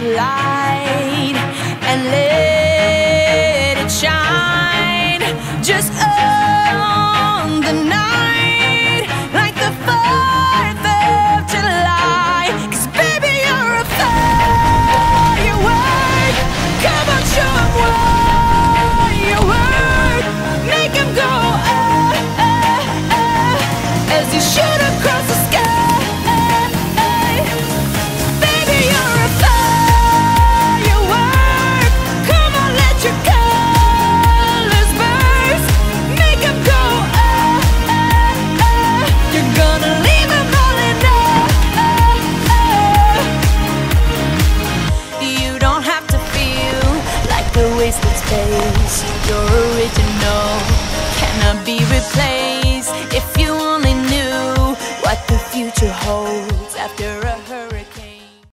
light and let it shine just on the night like the 4th of July. Cause baby, you're a firework. Come on, show 'em what space. You're original, cannot be replaced. If you only knew what the future holds after